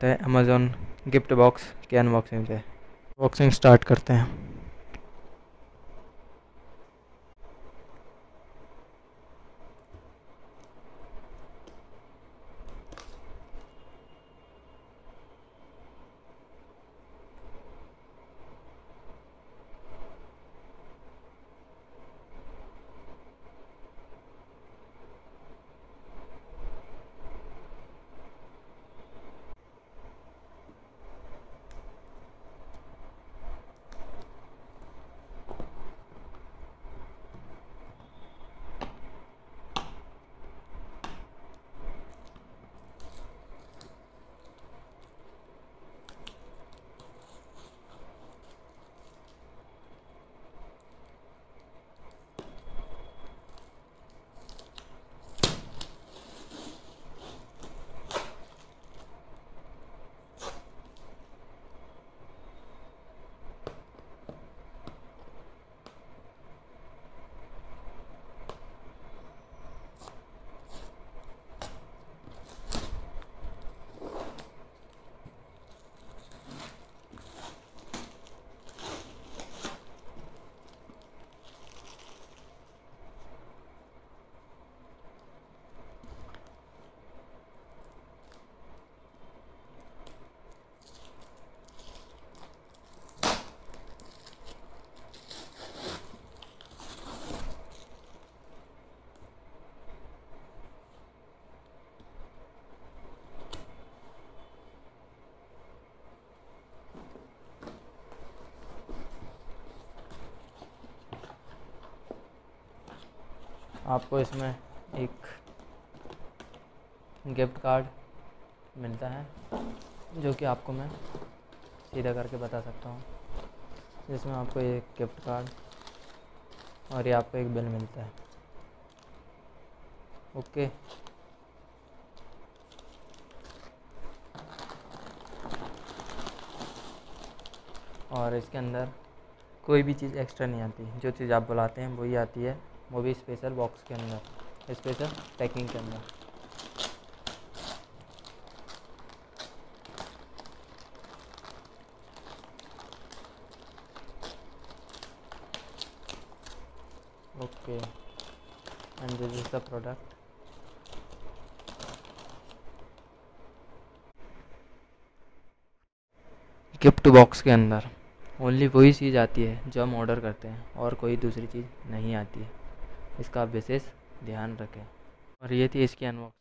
करते हैं Amazon gift box के अनबॉक्सिंग पे। बॉक्सिंग स्टार्ट करते हैं। आपको इसमें एक गिफ्ट कार्ड मिलता है, जो कि आपको मैं सीधा करके बता सकता हूँ। जिसमें आपको एक गिफ्ट कार्ड और ये आपको एक बिल मिलता है। ओके। और इसके अंदर कोई भी चीज़ एक्स्ट्रा नहीं आती। जो चीज़ आप बुलाते हैं, वही आती है। वो भी स्पेशल बॉक्स के अंदर स्पेशल पैकिंग के अंदर। Okay and this is the product gift box के अंदर ओनली वही चीज़ आती है जो हम ऑर्डर करते हैं, और कोई दूसरी चीज़ नहीं आती है। इसका विशेष ध्यान रखें। और ये थी इसकी अनबॉक्स